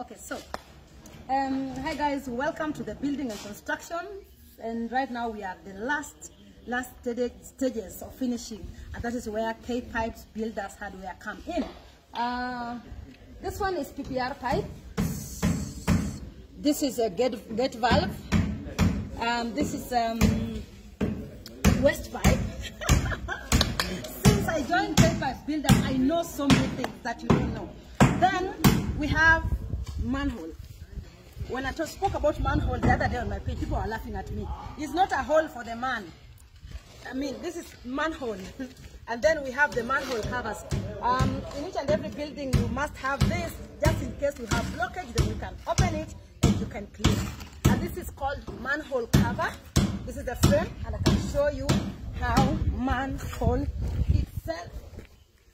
Okay, so um, hi guys, welcome to the building and construction. And right now we are the last last stage- stages of finishing, and that is where K Pipes Builders Hardware come in. Uh, this one is PPR pipe. This is a gate gate valve. Um, this is um, West pipe. Since I joined K Pipe Builders, I know so many things that you don't know. Then we have manhole. When I spoke about manhole the other day on my page, people are laughing at me. It's not a hole for the man. I mean, this is manhole. and then we have the manhole covers. Um, in each and every building, you must have this, just in case you have blockage, then you can open it and you can clean. And this is called manhole cover. This is the frame, and I can show you how manhole itself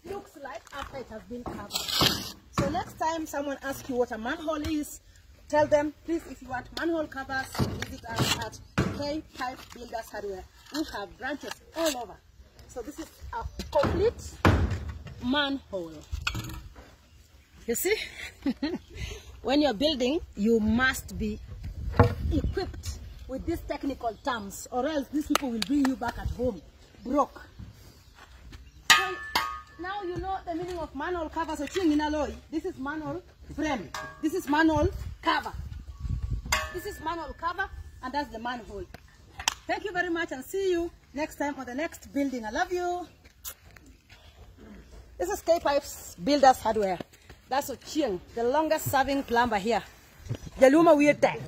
looks like after it has been covered. Next time someone asks you what a manhole is, tell them, please, if you want manhole covers, visit us at K Pipe Builders Hardware. We have branches all over. So this is a complete manhole. You see? when you're building, you must be equipped with these technical terms or else these people will bring you back at home broke. Now you know the meaning of manhole cover. So ching in alloy. This is manhole frame. This is manhole cover. This is manhole cover, and that's the manhole. Thank you very much, and see you next time for the next building. I love you. This is K Pipes Builders Hardware. That's Ochieng, the longest serving plumber here. Jaluma Weir Tech.